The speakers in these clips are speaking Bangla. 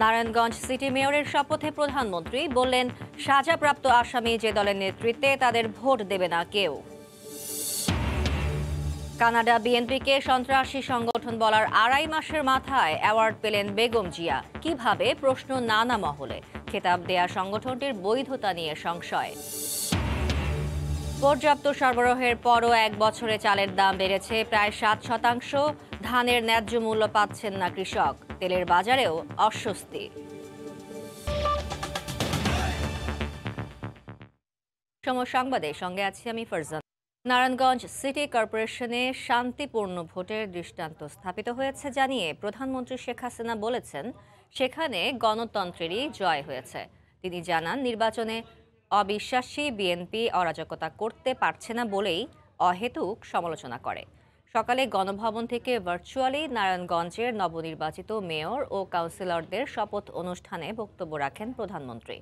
নারায়ণগঞ্জ সিটি মেয়রের শপথে প্রধানমন্ত্রী বললেন, সাজাপ্রাপ্ত আসামি যে দলের নেতৃত্বে তাদের ভোট দেবে না কেউ। কানাডা বিএনপিকে সন্ত্রাসী সংগঠন বলার আড়াই মাসের মাথায় অ্যাওয়ার্ড পেলেন বেগম জিয়া। কীভাবে? প্রশ্ন নানা মহলে। খেতাব দেয়া সংগঠনটির বৈধতা নিয়ে সংশয়। পর্যাপ্ত সরবরাহের পরও এক বছরে চালের দাম বেড়েছে প্রায় সাত শতাংশ। ধানের ন্যায্য মূল্য পাচ্ছেন না কৃষক। তেলের বাজারেও অস্বস্তি। সংবাদে সঙ্গে আছি আমি ফারজান। নারায়ণগঞ্জ সিটি কর্পোরেশনে শান্তিপূর্ণ ভোটের দৃষ্টান্ত স্থাপিত হয়েছে জানিয়ে প্রধানমন্ত্রী শেখ হাসিনা বলেছেন, সেখানে গণতন্ত্রেরই জয় হয়েছে। তিনি জানান, নির্বাচনে অবিশ্বাসী বিএনপি অরাজকতা করতে পারছে না বলেই অহেতুক সমালোচনা করে। সকালে গণভবন থেকে ভার্চুয়ালি নারায়ণগঞ্জের নবনির্বাচিত মেয়র ও কাউন্সিলরদের শপথ অনুষ্ঠানে বক্তব্য রাখেন প্রধানমন্ত্রী।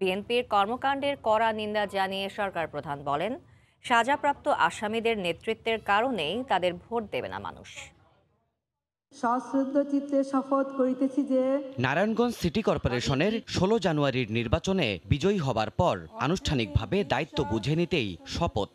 বিএনপির কর্মকাণ্ডের কড়া নিন্দা জানিয়ে সরকার প্রধান বলেন সাজাপ্রাপ্ত আসামিদের নেতৃত্বের কারণেই তাদের ভোট দেবে না মানুষ। সশ্রদ্ধ চিত্তে শপথ করিতেছি যে নারায়ণগঞ্জ সিটি কর্পোরেশনের ষোলো জানুয়ারির নির্বাচনে বিজয়ী হবার পর আনুষ্ঠানিকভাবে দায়িত্ব বুঝে নিতেই শপথ।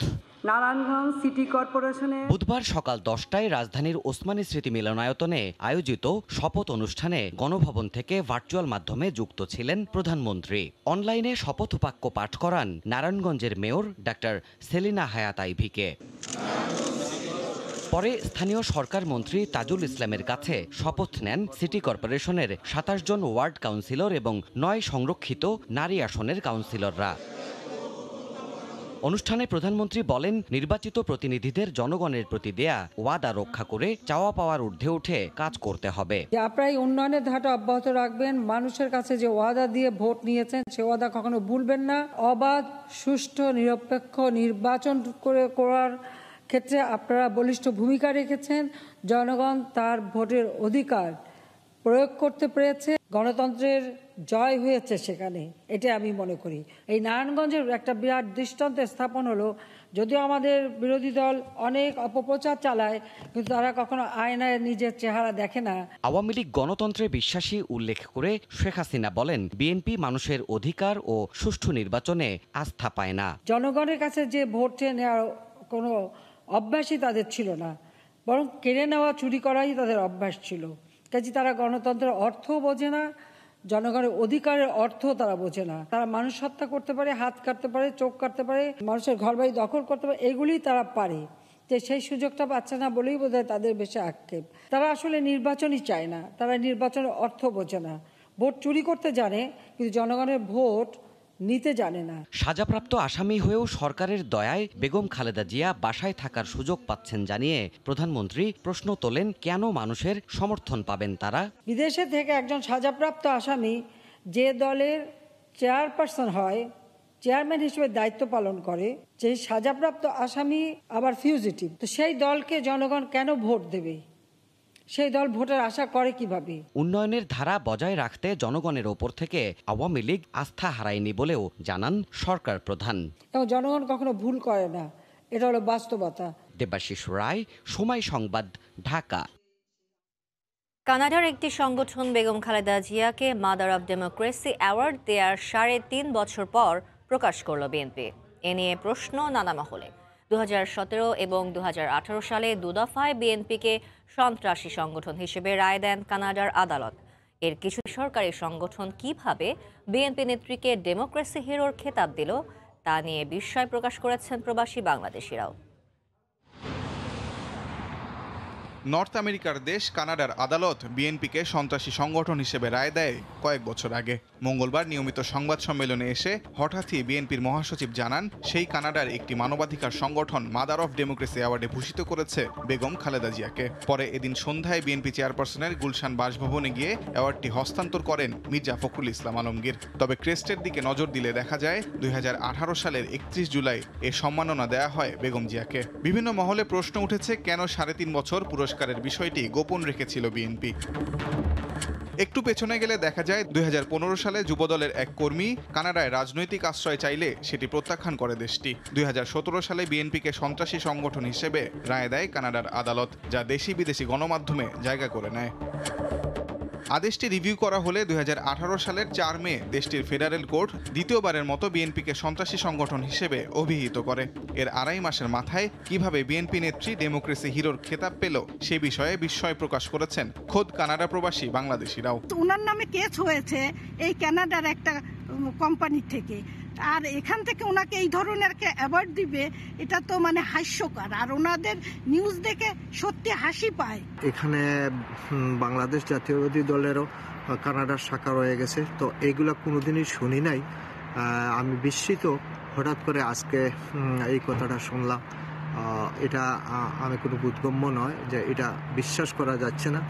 বুধবার সকাল দশটায় রাজধানীর ওসমানী স্মৃতি মিলনায়তনে আয়োজিত শপথ অনুষ্ঠানে গণভবন থেকে ভার্চুয়াল মাধ্যমে যুক্ত ছিলেন প্রধানমন্ত্রী। অনলাইনে শপথ বাক্য পাঠ করান নারায়ণগঞ্জের মেয়র ডাক্তার সেলিনা হায়াত আইভিকে। পরে স্থানীয় সরকার মন্ত্রী তাজুল ইসলামের কাছে শপথ নেন সিটি কর্পোরেশনের সাতাশ জন ওয়ার্ড কাউন্সিলর এবং নয় সংরক্ষিত নারী আসনের কাউন্সিলররা। অনুষ্ঠানে প্রধানমন্ত্রী বলেন, নির্বাচিত প্রতিনিধিদের জনগণের প্রতি দেয়া ওয়াদা রক্ষা করে চাওয়া পাওয়ার ঊর্ধ্বে উঠে কাজ করতে হবে। আপনারা উন্নয়নের ধারাটা অব্যাহত রাখবেন। মানুষের কাছে যে ওয়াদা দিয়ে ভোট নিয়েছেন, সে ওয়াদা কখনো ভুলবেন না। অবাধ, সুষ্ঠু, নিরপেক্ষ নির্বাচন করে করার ক্ষেত্রে আপনারা বলিষ্ঠ ভূমিকা রেখেছেন। জনগণ তার ভোটের অধিকার প্রয়োগ করতে পেরেছে গণতন্ত্রের জয় হয়েছে সেখানে এটা আমি মনে করি। এই নারায়ণগঞ্জের একটা বিরাট দৃষ্টান্ত স্থাপন হলো যদিও আমাদের বিরোধী দল অনেক অপপ্রচার চালায় কিন্তু তারা কখনো আয়নায় নিজের চেহারা দেখে না। আওয়ামী লীগ গণতন্ত্রে বিশ্বাসী উল্লেখ করে শেখ হাসিনা বলেন বিএনপি মানুষের অধিকার ও সুষ্ঠু নির্বাচনে আস্থা পায় না। জনগণের কাছে যে ভোট চেয়ে নেওয়ার কোনো অভ্যাসই তাদের ছিল না বরং কেড়ে নেওয়া চুরি করাই তাদের অভ্যাস ছিল। কাজে তারা গণতন্ত্রের অর্থ বোঝে না, জনগণের অধিকারের অর্থ তারা বোঝে না। তারা মানুষ হত্যা করতে পারে, হাত কাটতে পারে, চোখ কাটতে পারে, মানুষের ঘর বাড়ি দখল করতে পারে, এগুলি তারা পারে। যে সেই সুযোগটা পাচ্ছে না বলেই বোধ তাদের বেশি আক্ষেপ। তারা আসলে নির্বাচনই চায় না, তারা নির্বাচনের অর্থ বোঝে না। ভোট চুরি করতে জানে, কিন্তু জনগণের ভোট নিতে জানে না। সাজাপ্রাপ্ত আসামি হয়েও সরকারের দয়ায় বেগম খালেদা জিয়া বাসায় থাকার সুযোগ পাচ্ছেন জানিয়ে প্রধানমন্ত্রী প্রশ্ন তোলেন কেন মানুষের সমর্থন পাবেন তারা? বিদেশে থেকে একজন সাজাপ্রাপ্ত আসামি যে দলের চেয়ারপারসন হয় চেয়ারম্যান হিসেবে দায়িত্ব পালন করে যে সাজাপ্রাপ্ত আসামি আবার ফিউজিটিভ। তো সেই দলকে জনগণ কেন ভোট দেবে? সেই দল ভোটের আশা করে কীভাবে? উন্নয়নের ধারা বজায় রাখতে জনগণের ওপর থেকে আওয়ামী লীগ আস্থা হারায়নি বলেও জানান সরকার প্রধান। এবং জনগণ কখনো ভুল করে না। এটা হলো বাস্তবতা। দেবাশিস রায় সময় সংবাদ ঢাকা। কানাডার একটি সংগঠন বেগম খালেদা জিয়াকে মাদার অব ডেমোক্রেসি অ্যাওয়ার্ড দেওয়ার সাড়ে তিন বছর পর প্রকাশ করল বিএনপি। এ নিয়ে প্রশ্ন নানা মহলে। দু হাজার সতেরো এবং দু হাজার আঠারো সালে দুদফায় বিএনপিকে সন্ত্রাসী সংগঠন হিসেবে রায় দেন কানাডার আদালত। এর কিছু সরকারি সংগঠন কীভাবে বিএনপি নেত্রীকে ডেমোক্রেসি হিরোর খেতাব দিল, তা নিয়ে বিস্ময় প্রকাশ করেছেন প্রবাসী বাংলাদেশিরাও। নর্থ আমেরিকার দেশ কানাডার আদালত বিএনপিকে সন্ত্রাসী সংগঠন হিসেবে রায় দেয় কয়েক বছর আগে। মঙ্গলবার নিয়মিত সংবাদ সম্মেলনে এসে হঠাৎই বিএনপির মহাসচিব জানান, সেই কানাডার একটি মানবাধিকার সংগঠন মাদার অফ ডেমোক্রেসি অ্যাওয়ার্ডে ভূষিত করেছে বেগম খালেদা জিয়াকে। পরে এদিন সন্ধ্যায় বিএনপি চেয়ারপারসনের গুলশান বাসভবনে গিয়ে অ্যাওয়ার্ডটি হস্তান্তর করেন মির্জা ফখরুল ইসলাম আলমগীর। তবে ক্রেস্টের দিকে নজর দিলে দেখা যায়, দুই হাজার আঠারো সালের একত্রিশ জুলাই এ সম্মাননা দেয়া হয় বেগম জিয়াকে। বিভিন্ন মহলে প্রশ্ন উঠেছে, কেন সাড়ে তিন বছর পুরস্কারের বিষয়টি গোপন রেখেছিল বিএনপি। একটু পেছনে গেলে দেখা যায় দুই হাজার পনেরো সালে যুবদলের এক কর্মী কানাডায় রাজনৈতিক আশ্রয় চাইলে সেটি প্রত্যাখ্যান করে দেশটি। দুই হাজার সতেরো সালে বিএনপিকে সন্ত্রাসী সংগঠন হিসেবে রায় দেয় কানাডার আদালত, যা দেশি বিদেশি গণমাধ্যমে জায়গা করে নেয়। আদেশটি রিভিউ করা হলে দু হাজার আঠারো সালের চার মে দেশটির ফেডারেল কোর্ট দ্বিতীয়বারের মতো বিএনপিকে সন্ত্রাসী সংগঠন হিসেবে অভিহিত করে। এর আড়াই মাসের মাথায় কীভাবে বিএনপি নেত্রী ডেমোক্রেসি হিরোর খেতাব পেল সে বিষয়ে বিস্ময় প্রকাশ করেছেন খোদ কানাডা প্রবাসী বাংলাদেশিরাও। তো ওনার নামে কেস হয়েছে এই কানাডার একটা কোম্পানি থেকে। আর এখান থেকে ওনাকে এই ধরনের অ্যাওয়ার্ড দিবে, এটা তো মানে হাস্যকর। আর ওনাদের নিউজ দেখে সত্যি হাসি পায়। এখানে বাংলাদেশ জাতীয়বাদী দলেরও কানাডার শাখা রয়ে গেছে। তো এগুলো কোনোদিনই শুনি নাই। আমি বিস্মিত হঠাৎ করে আজকে এই কথাটা শুনলাম। এটা আমি কোনো বোধগম্য নয় যে এটা বিশ্বাস করা যাচ্ছে না।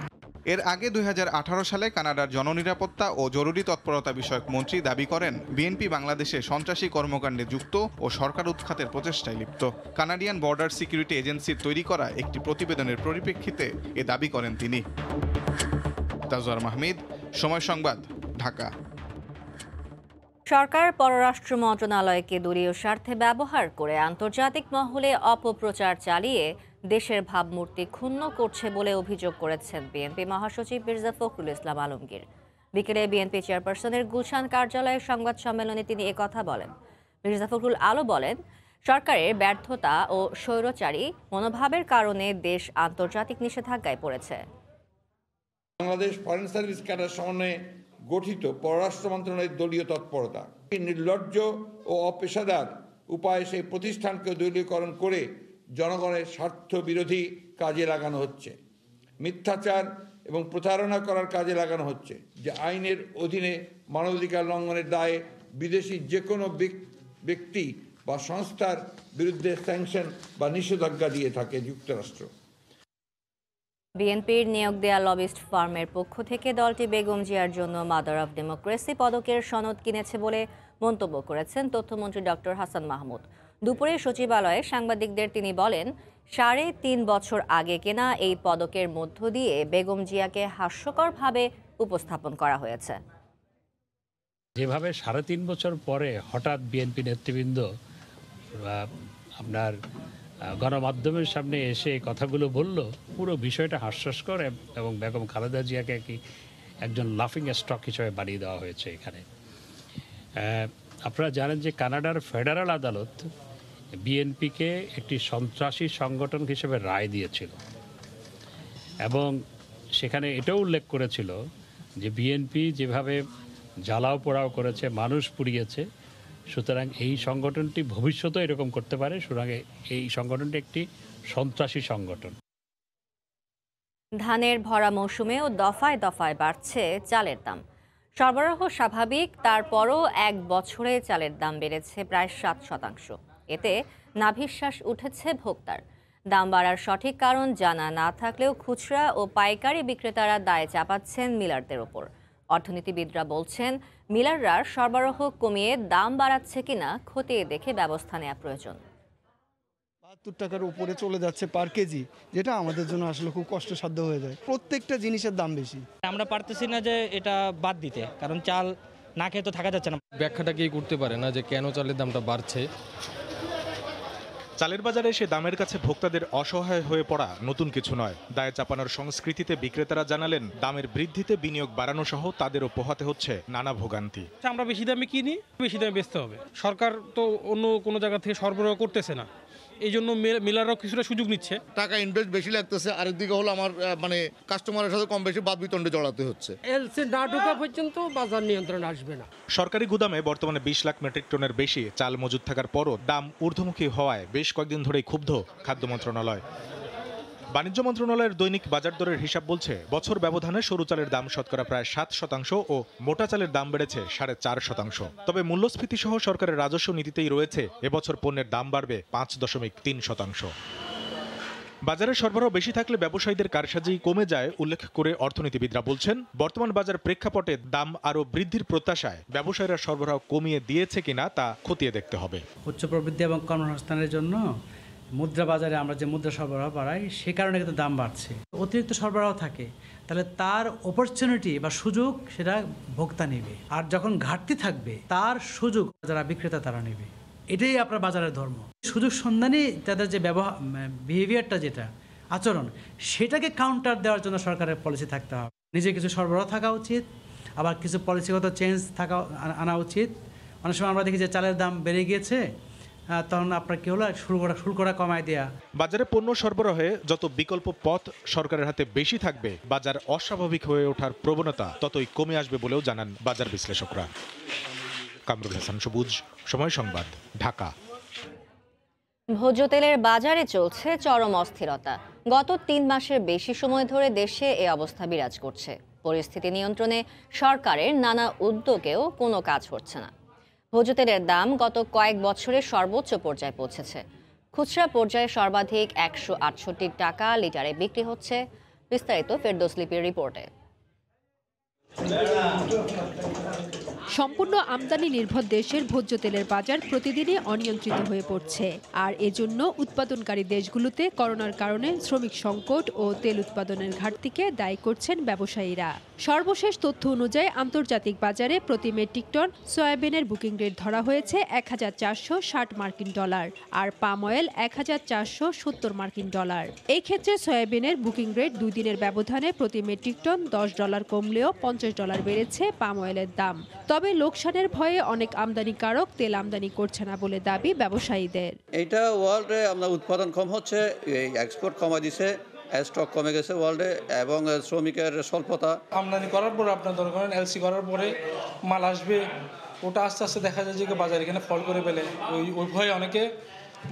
এর আগে দুই হাজার আঠারো সালে কানাডার জননিরাপত্তা ও জরুরি তৎপরতা বিষয়ক মন্ত্রী দাবি করেন, বিএনপি বাংলাদেশে সন্ত্রাসী কর্মকাণ্ডে যুক্ত ও সরকার উৎখাতের প্রচেষ্টায় লিপ্ত। কানাডিয়ান বর্ডার সিকিউরিটি এজেন্সির তৈরি করা একটি প্রতিবেদনের পরিপ্রেক্ষিতে এ দাবি করেন তিনি। তাজওয়ার মাহমিদ, সময় সংবাদ, ঢাকা। সরকার পররাষ্ট্র মন্ত্রণালয়কে দলীয় স্বার্থে ব্যবহার করে আন্তর্জাতিক মহলে অপপ্রচার চালিয়ে দেশের ভাবমূর্তি ক্ষুণ্ণ করছে বলে অভিযোগ করেছেন বিএনপি মহাসচিব মির্জা ফখরুল ইসলাম আলমগীর। বিকেলে বিএনপি চেয়ারপারসনের গুলশান কার্যালয়ে সংবাদ সম্মেলনে তিনি একথা বলেন। মির্জা ফখরুল আলো বলেন, সরকারের ব্যর্থতা ও স্বৈরচারী মনোভাবের কারণে দেশ আন্তর্জাতিক নিষেধাজ্ঞায় পড়েছে। বাংলাদেশ ফরেন সার্ভিস ক্যাডার সমন্বয়ে গঠিত পররাষ্ট্র মন্ত্রণালয়ের দলীয় তৎপরতা। নির্লজ্জ ও অপেশাদার উপায়ে সেই প্রতিষ্ঠানকে দলীয়করণ করে জনগণের স্বার্থ বিরোধী কাজে লাগানো হচ্ছে। মিথ্যাচার এবং প্রতারণা করার কাজে লাগানো হচ্ছে, যে আইনের অধীনে মানবাধিকার লঙ্ঘনের দায়ে বিদেশি যে কোনো ব্যক্তি বা সংস্থার বিরুদ্ধে স্যাংশন বা নিষেধাজ্ঞা দিয়ে থাকে যুক্তরাষ্ট্র। বিএনপির নিয়োগ দেয়া লবিস্ট ফার্মের পক্ষ থেকে দলটি বেগম জিয়ার জন্য মাদার অফ ডেমোক্রেসি পদকের সনদ কিনেছে বলে মন্তব্য করেছেন তথ্যমন্ত্রী ডক্টর হাসান মাহমুদ। দুপুরে সচিবালয়ে সাংবাদিকদের তিনি বলেন, সাড়ে তিন বছর আগে কেনা এই পদকের মধ্য দিয়ে বেগম জিয়াকে হাস্যকরভাবে উপস্থাপন করা হয়েছে। যেভাবে সাড়ে তিন বছর পরে হঠাৎ বিএনপি নেতৃবৃন্দ আপনার গণমাধ্যমের সামনে এসে এই কথাগুলো বলল। পুরো বিষয়টা হাস্যস্কর এব- বেগম খালেদা জিয়াকে কি একজন লাফিং স্টক হিসেবে বানিয়ে দেওয়া হয়েছে এখানে। আপনারা জানেন যে কানাডার ফেডারেল আদালত বিএনপিকে একটি সন্ত্রাসী সংগঠন হিসেবে রায় দিয়েছিল। এবং সেখানে এটাও উল্লেখ করেছিল যে বিএনপি যেভাবে জ্বালাও পোড়াও করেছে, মানুষ পুড়িয়েছে সুতরাং এই সংগঠনটি ভবিষ্যতে এরকম করতে পারে, সুতরাং এই সংগঠনটি একটি সন্ত্রাসী সংগঠন। ধানের ভরা মৌসুমেও দফায় দফায় বাড়ছে চালের দাম। সরবরাহ স্বাভাবিক, তারপরও এক বছরে চালের দাম বেড়েছে প্রায় সাত শতাংশ। এতে নাভিশ্বাস উঠেছে ভোক্তার। দাম বাড়ার সঠিক কারণ জানা না থাকলেও খুচরা ও পাইকারি বিক্রেতারা দায় চাপাচ্ছেন মিলারদের ওপর। অর্থনীতিবিদরা বলছেন মিলাররা সরবরাহ কমিয়ে দাম বাড়াচ্ছে কিনা খতিয়ে দেখে ব্যবস্থা নেওয়া প্রয়োজন। বাহাত্তর টাকার উপরে চলে যাচ্ছে পার কেজি যেটা আমাদের জন্য আসলে খুব কষ্টসাধ্য হয়ে যায়। প্রত্যেকটা জিনিসের দাম বেশি। আমরা পারতেছি না যে এটা বাদ দিতে কারণ চাল না খেয়ে তো থাকা যাচ্ছে না। ব্যাখ্যাটা কি করতে পারে না যে কেন চালের দামটা বাড়ছে। চালের বাজারে এসে দামের কাছে ভোক্তাদের অসহায় হয়ে পড়া নতুন কিছু নয়। দায় চাপানোর সংস্কৃতিতে বিক্রেতারা জানালেন দামের বৃদ্ধিতে বিনিয়োগ বাড়ানো সহ তাদেরও পোহাতে হচ্ছে নানা ভোগান্তি। আমরা বেশি দামে কিনি বেশি দামে বেচতে হবে। সরকার তো অন্য কোনো জায়গা থেকে সরবরাহ করতেছে না। এই জন্য মিলাররাও কিছুটা সুযোগ নিচ্ছে। টাকা ইনভেস্ট বেশি লাগতেছে আরেকদিকে হলো আমার মানে কাস্টমারের সাথে কম বেশি বাদ বিতণ্ডে জড়াতে হচ্ছে। এলসি না ঢোকা পর্যন্ত বাজার নিয়ন্ত্রণ আসবে না। সরকারি গুদামে বর্তমানে বিশ লাখ মেট্রিক টনের বেশি চাল মজুদ থাকার পরও দাম ঊর্ধ্বমুখী হওয়ায় বেশ কয়েকদিন ধরেই ক্ষুব্ধ খাদ্য মন্ত্রণালয়। বাণিজ্য মন্ত্রণালয়ের দৈনিক বাজার দরের হিসাব বলছে, বছর ব্যবধানে সরু চালের দাম শতকরা প্রায় সাত শতাংশ ও মোটা চালের দাম বেড়েছে সাড়ে চার শতাংশ। তবে মূল্যস্ফীতি সহ সরকারের রাজস্ব নীতিতেই রয়েছে, এবছর পণ্যের দাম বাড়বে পাঁচ দশমিক তিন শতাংশ। বাজারে সরবরাহ বেশি থাকলে ব্যবসায়ীদের কারসাজি কমে যায়, উল্লেখ করে অর্থনীতিবিদরা বলছেন, বর্তমান বাজার প্রেক্ষাপটে দাম আরও বৃদ্ধির প্রত্যাশায় ব্যবসায়ীরা সরবরাহ কমিয়ে দিয়েছে কিনা তা খতিয়ে দেখতে হবে। উচ্চ প্রবৃদ্ধি এবং কর্মসংস্থানের জন্য মুদ্রা বাজারে আমরা যে মুদ্রা সরবরাহ বাড়াই, সে কারণে কিন্তু দাম বাড়ছে। অতিরিক্ত সরবরাহ থাকে, তাহলে তার অপরচুনিটি বা সুযোগ সেটা ভোক্তা নেবে। আর যখন ঘাটতি থাকবে, তার সুযোগ যারা বিক্রেতা তারা নেবে। এটাই আপনার বাজারের ধর্ম। সুযোগ সন্ধানী তাদের যে ব্যবহার বিহেভিয়ারটা যেটা, আচরণ, সেটাকে কাউন্টার দেওয়ার জন্য সরকারের পলিসি থাকতে হবে। নিজে কিছু সরবরাহ থাকা উচিত, আবার কিছু পলিসিগত চেঞ্জ থাকা আনা- উচিত। অনেক সময় আমরা দেখি যে চালের দাম বেড়ে গিয়েছে তখন আপনার কী হলো? শুল্কটা শুল্কটা কমায় দেওয়া বাজারে পণ্য সরবরাহে যত বিকল্প পথ সরকারের হাতে বেশি থাকবে, বাজার অস্বাভাবিক হয়ে ওঠার প্রবণতা ততই কমে আসবে বলেও জানান বাজার বিশ্লেষকরা। কামরুল হাসান, সবুজ, সময় সংবাদ, ঢাকা। ভোজ্য তেলের বাজারে চলছে চরম অস্থিরতা। গত তিন মাসের বেশি সময় ধরে দেশে এ অবস্থা বিরাজ করছে। পরিস্থিতি নিয়ন্ত্রণে সরকারের নানা উদ্যোগেও কোনো কাজ হচ্ছে না। ভোজ্য তেলের দাম গত কয়েক বছরে সর্বোচ্চ পর্যায়ে পৌঁছেছে। খুচরা পর্যায়ে সর্বাধিক একশো আটষট্টি টাকা লিটারে বিক্রি হচ্ছে, বিস্তারিত ফেরদৌস লিপির রিপোর্টে। সম্পূর্ণ আমদানি নির্ভর দেশের ভোজ্য তেলের বাজার প্রতিদিনই অনিয়ন্ত্রিত হয়ে পড়ছে। আর এজন্য উৎপাদনকারী দেশগুলোতে করোনার কারণে শ্রমিক সংকট ও তেল উৎপাদনের ঘাটতিকে দায়ী করছেন ব্যবসায়ীরা। সর্বশেষ তথ্য অনুযায়ী আন্তর্জাতিক বাজারে প্রতি মেট্রিক টন সয়াবিনের বুকিং রেট ধরা হয়েছে এক হাজার চারশো ষাট মার্কিন ডলার আর পাম অয়েল এক হাজার চারশো সত্তর মার্কিন ডলার। এই ক্ষেত্রে সয়াবিনের বুকিং রেট দুই দিনের ব্যবধানে প্রতি মেট্রিক টন দশ ডলার কমলেও পঞ্চাশ ডলার বেড়েছে পাম অয়েলের দাম। তবে লোকসানের ভয়ে অনেক আমদানিকারক তেল আমদানি করছে না বলে দাবি ব্যবসায়ীদের। এইটা ওয়ার্ল্ডে আমরা উৎপাদন কম হচ্ছে এক্সপোর্ট কমা দিছে। স্টক কমে গেছে ওয়ার্ল্ডে এবং শ্রমিকের স্বল্পতা। আমদানি করার পরে আপনার ধরে করেন এলসি করার পরে মাল আসবে ওটা আস্তে আস্তে দেখা যায় যে বাজার এখানে ফল করে ফেলে। ওই ওই ভয়ে অনেকে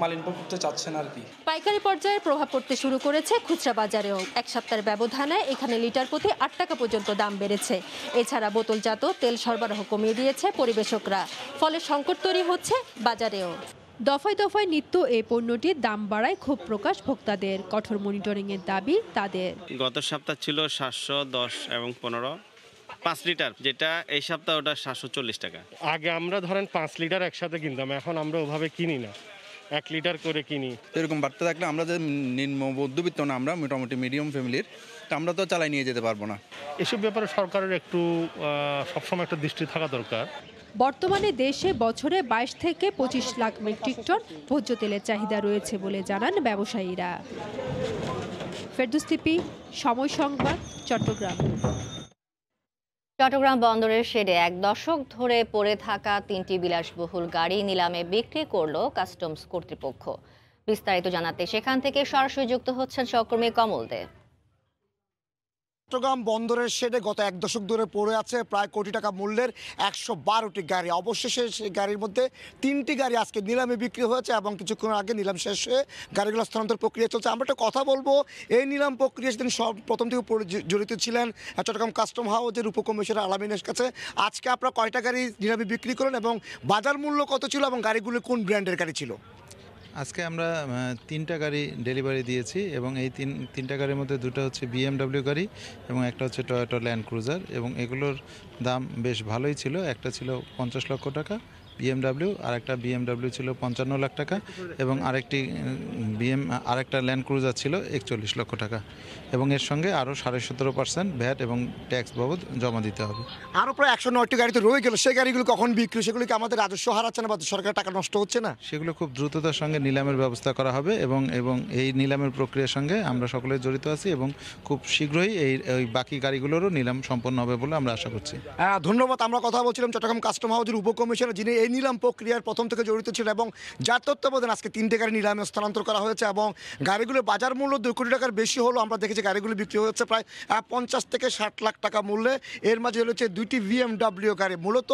মাল ইম্পোর্ট করতে চাচ্ছেন আর কি। পাইকারি পর্যায়ে প্রভাব পড়তে শুরু করেছে খুচরা বাজারেও। এক সপ্তাহের ব্যবধানে এখানে লিটার প্রতি আট টাকা পর্যন্ত দাম বেড়েছে। এছাড়া বোতলজাত তেল সরবরাহ কমিয়ে দিয়েছে পরিবেশকরা। ফলে সংকট তৈরি হচ্ছে বাজারেও। দফায় দফায় নিত্য এই পণ্যটির দাম বাড়ায় ক্ষোভ প্রকাশ ভোক্তাদের। কঠোর মনিটরিংয়ের দাবি তাদের। গত সপ্তাহ ছিল সাতশো দশ এবং পনেরো। পাঁচ লিটার যেটা এই সপ্তাহ ওটা সাতশো চল্লিশ টাকা। আগে আমরা ধরেন পাঁচ লিটার একসাথে কিনতাম এখন আমরা ওভাবে কিনি না। এক লিটার করে কিনি। এরকম বাড়তে থাকলে আমরা যে নিম্ন মধ্যবিত্ত না আমরা মোটামুটি মিডিয়াম ফ্যামিলির তা আমরা তো চালাই নিয়ে যেতে পারব না। এসব ব্যাপারে সরকারের একটু সবসময় একটা দৃষ্টি থাকা দরকার। বর্তমানে দেশে বছরে বাইশ থেকে পঁচিশ লাখ মেট্রিক টন ভোজ্য তেলের চাহিদা রয়েছে বলে জানান ব্যবসায়ীরা। ফেরদুস লিপি সময় সংবাদ চট্টগ্রাম। চট্টগ্রাম বন্দরের শেডে এক দশক ধরে পড়ে থাকা তিনটি বিলাসবহুল গাড়ি নিলামে বিক্রি করল কাস্টমস কর্তৃপক্ষ। বিস্তারিত জানাতে সেখান থেকে সরাসরি যুক্ত হচ্ছেন সহকর্মী কমল দে। চট্টগ্রাম বন্দরের শেডে গত এক দশক ধরে পড়ে আছে প্রায় কোটি টাকা মূল্যের একশো বারোটি গাড়ি। অবশেষে সেই গাড়ির মধ্যে তিনটি গাড়ি আজকে নিলামে বিক্রি হয়েছে এবং কিছুক্ষণ আগে নিলাম শেষ হয়ে গাড়িগুলো স্থানান্তর প্রক্রিয়া চলছে। আমরা একটা কথা বলব, এই নিলাম প্রক্রিয়া সেদিন সব প্রথম থেকে জড়িত ছিলেন চট্টগ্রাম কাস্টম হাউসের উপকমিশনার আলামিনের কাছে আজকে আপনারা কয়টা গাড়ি নিলামে বিক্রি করেন এবং বাজার মূল্য কত ছিল এবং গাড়িগুলো কোন ব্র্যান্ডের গাড়ি ছিল? আজকে আমরা তিনটা গাড়ি ডেলিভারি দিয়েছি এবং এই তিন, তিনটা গাড়ির মধ্যে দুটো হচ্ছে বিএমডাব্লিউ গাড়ি এবং একটা হচ্ছে টয়োটা ল্যান্ড ক্রুজার এবং এগুলোর দাম বেশ ভালোই ছিল। একটা ছিল পঞ্চাশ লক্ষ টাকা বিএমডব্লিউ আর একটা বিএমডব্লিউ ছিল পঞ্চান্ন লাখ টাকা এবং আরেকটি বিএম আরেকটা ল্যান্ড ক্রুজার ছিল একচল্লিশ লক্ষ টাকা। এবং এর সঙ্গে আরও সাড়ে সতেরো পার্সেন্ট ভ্যাট এবং ট্যাক্স বাবদ জমা দিতে হবে। আরও প্রায় একশো নয়টি গাড়ি তো রয়ে গেল। সেই গাড়িগুলো কখন বিক্রি সেগুলো কি আমাদের রাজস্ব হারাচ্ছে না বা সরকার টাকা নষ্ট হচ্ছে না? সেগুলো খুব দ্রুততার সঙ্গে নিলামের ব্যবস্থা করা হবে এবং এবং এই নিলামের প্রক্রিয়ার সঙ্গে আমরা সকলে জড়িত আছি এবং খুব শীঘ্রই এই ওই বাকি গাড়িগুলোরও নিলাম সম্পন্ন হবে বলে আমরা আশা করছি। হ্যাঁ ধন্যবাদ। আমরা কথা বলছিলাম চট্টগ্রাম কাস্টম হাউসের উপকমিশনার যিনি এই নিলাম প্রক্রিয়ার প্রথম থেকে জড়িত ছিল এবং যার তত্ত্বাবধানে আজকে তিনটে গাড়ি নিলামে স্থানান্তর করা হয়েছে এবং গাড়িগুলোর বাজার মূল্য দুই কোটি টাকার বেশি হলো। আমরা দেখেছি গাড়িগুলো বিক্রি হচ্ছে প্রায় পঞ্চাশ থেকে ষাট লাখ টাকা মূল্যে। এর মাঝে রয়েছে দুইটি ভিএমডাব্লিউ গাড়ি। মূলত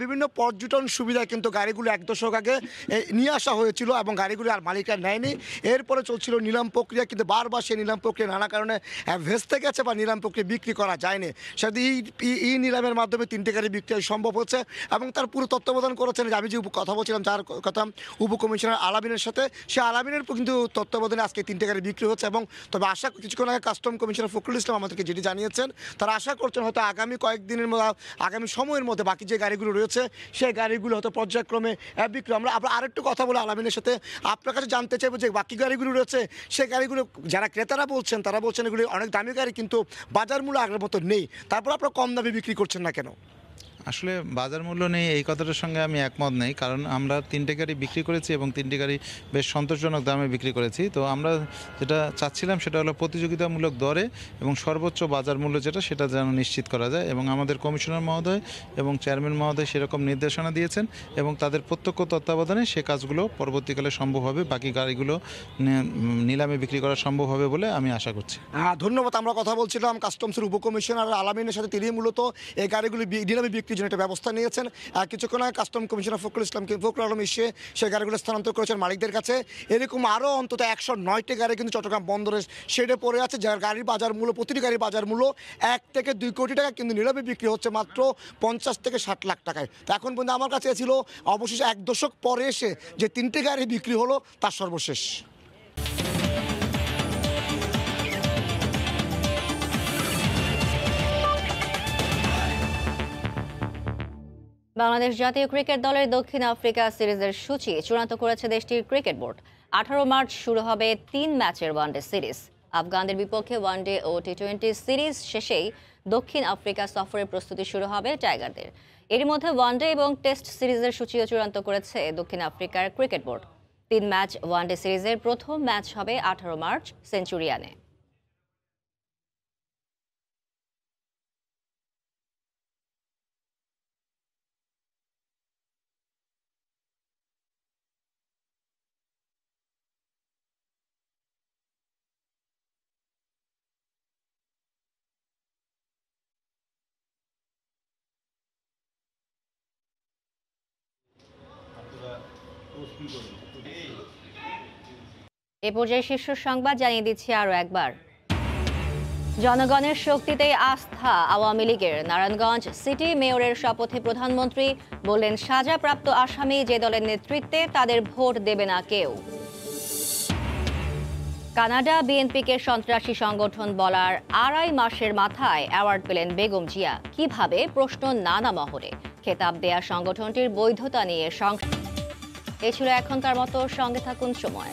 বিভিন্ন পর্যটন সুবিধায় কিন্তু গাড়িগুলো এক দশক আগে নিয়ে আসা হয়েছিল এবং গাড়িগুলো আর মালিকরা নেয়নি। এরপরে চলছিল নিলাম প্রক্রিয়া, কিন্তু বারবার সেই নিলাম প্রক্রিয়া নানা কারণে ভেস্তে গেছে বা নিলাম প্রক্রিয়া বিক্রি করা যায়নি। সেটা এই নিলামের মাধ্যমে তিনটে গাড়ি বিক্রি সম্ভব হচ্ছে এবং তার পুরো তত্ত্বাবধান করেছেন যে আমি যে কথা বলছিলাম, যার কথা উপকমিশনার আলামিনের সাথে, সে আলামিনের কিন্তু তত্ত্বাবধানে আজকে তিনটে গাড়ি বিক্রি হচ্ছে এবং তবে আশা কিছুক্ষণ আগে কাস্টম কমিশনার ফখরুল ইসলাম আমাদেরকে যেটি জানিয়েছেন, তারা আশা করছেন হয়তো আগামী কয়েকদিনের আগামী সময়ের মধ্যে বাকি যে গাড়িগুলো রয়েছে, সেই গাড়িগুলো হয়তো পর্যায়ক্রমে বিক্রি আমরা আবার আরেকটু কথা বলে আলামিনের সাথে আপনার কাছে জানতে চাইব যে বাকি গাড়িগুলো রয়েছে সেই গাড়িগুলো যারা ক্রেতারা বলছেন, তারা বলছেন এগুলি অনেক দামি গাড়ি কিন্তু বাজার মূল্য আগের মতো নেই। তারপর আপনারা কম দামে বিক্রি করছেন না কেন? আসলে বাজার মূল্য নেই এই কথাটার সঙ্গে আমি একমত নেই, কারণ আমরা তিনটে গাড়ি বিক্রি করেছি এবং তিনটে গাড়ি বেশ সন্তোষজনক দামে বিক্রি করেছি। তো আমরা যেটা চাচ্ছিলাম সেটা হলো প্রতিযোগিতামূলক দরে এবং সর্বোচ্চ বাজার মূল্য যেটা সেটা যেন নিশ্চিত করা যায় এবং আমাদের কমিশনার মহোদয় এবং চেয়ারম্যান মহোদয় সেরকম নির্দেশনা দিয়েছেন এবং তাদের প্রত্যক্ষ তত্ত্বাবধানে সে কাজগুলো পরবর্তীকালে সম্ভব হবে, বাকি গাড়িগুলো নিলামে বিক্রি করা সম্ভব হবে বলে আমি আশা করছি। হ্যাঁ ধন্যবাদ। আমরা কথা বলছিলাম কাস্টমসের উপকমিশনার আলামিনের সাথে তিনি মূলত এই গাড়িগুলি নিলামে বিক্রির জন্য একটা ব্যবস্থা নিয়েছেন। আর কিছুক্ষণ আগে কাস্টম কমিশনার ফখরুল ইসলাম ফখরুল আলম এসে সেই গাড়িগুলো স্থানান্তর করেছেন মালিকদের কাছে। এরকম আরও অন্তত একশো নয়টি গাড়ি কিন্তু চট্টগ্রাম বন্দরে শেডে পড়ে আছে, যার গাড়ির বাজার মূল্য, প্রতিটি গাড়ির বাজার মূল্য এক থেকে দুই কোটি টাকা কিন্তু নিলামে বিক্রি হচ্ছে মাত্র পঞ্চাশ থেকে ষাট লাখ টাকায়। তো এখন পর্যন্ত আমার কাছে ছিল অবশেষে এক দশক পরে এসে যে তিনটে গাড়ি বিক্রি হলো, তার সর্বশেষ। বাংলাদেশ জাতীয় ক্রিকেট দলের দক্ষিণ আফ্রিকা সিরিজের সূচি চূড়ান্ত করেছে দেশটির ক্রিকেট বোর্ড। আঠারো মার্চ শুরু হবে তিন ম্যাচের ওয়ানডে সিরিজ। আফগানদের বিপক্ষে ওয়ানডে ও টি টোয়েন্টি সিরিজ শেষেই দক্ষিণ আফ্রিকা সফরের প্রস্তুতি শুরু হবে টাইগারদের। এরই মধ্যে ওয়ানডে এবং টেস্ট সিরিজের সূচিও চূড়ান্ত করেছে দক্ষিণ আফ্রিকার ক্রিকেট বোর্ড। তিন ম্যাচ ওয়ানডে সিরিজের প্রথম ম্যাচ হবে আঠারো মার্চ সেঞ্চুরিয়ানে। এ পর্যায়ে শীর্ষ সংবাদ জানিয়ে দিচ্ছি আরও একবার। জনগণের শক্তিতে আস্থা আওয়ামী লীগের। নারায়ণগঞ্জ সিটি মেয়রের শপথে প্রধানমন্ত্রী বললেন, সাজাপ্রাপ্ত আসামি যে দলের নেতৃত্বে তাদের ভোট দেবে না কেউ। কানাডা বিএনপিকে সন্ত্রাসী সংগঠন বলার আড়াই মাসের মাথায় অ্যাওয়ার্ড পেলেন বেগম জিয়া। কীভাবে? প্রশ্ন নানা মহরে খেতাব দেয়া সংগঠনটির বৈধতা নিয়ে সংস এ ছিল এখনকার মতো। সঙ্গে থাকুন সময়।